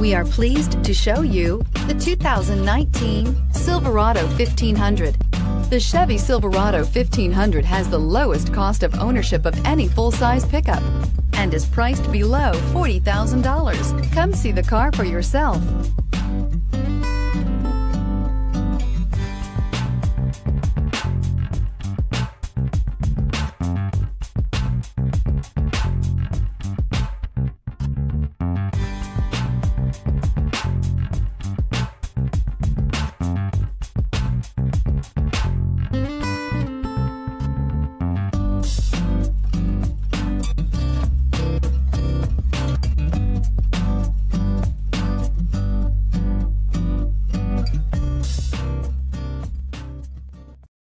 We are pleased to show you the 2019 Silverado 1500. The Chevy Silverado 1500 has the lowest cost of ownership of any full-size pickup and is priced below $40,000. Come see the car for yourself.